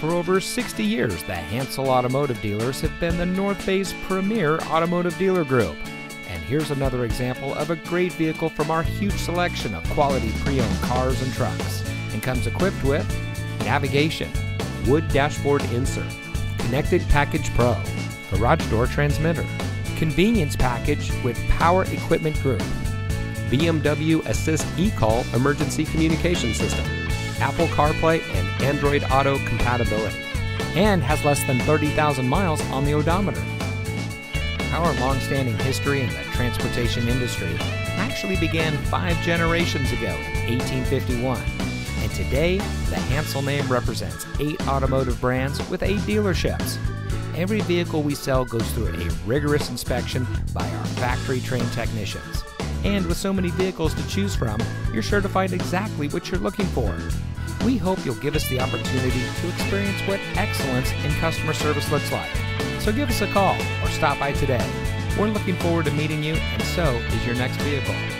For over 60 years, the Hansel Automotive Dealers have been the North Bay's premier automotive dealer group. And here's another example of a great vehicle from our huge selection of quality pre owned cars and trucks. And comes equipped with navigation, wood dashboard insert, connected package pro, garage door transmitter, convenience package with power equipment group, BMW Assist eCall emergency communication system, Apple CarPlay and Android Auto compatibility, and has less than 30,000 miles on the odometer. Our long-standing history in the transportation industry actually began five generations ago in 1851, and today the Hansel name represents eight automotive brands with eight dealerships. Every vehicle we sell goes through a rigorous inspection by our factory trained technicians. And with so many vehicles to choose from, you're sure to find exactly what you're looking for. We hope you'll give us the opportunity to experience what excellence in customer service looks like. So give us a call or stop by today. We're looking forward to meeting you, and so is your next vehicle.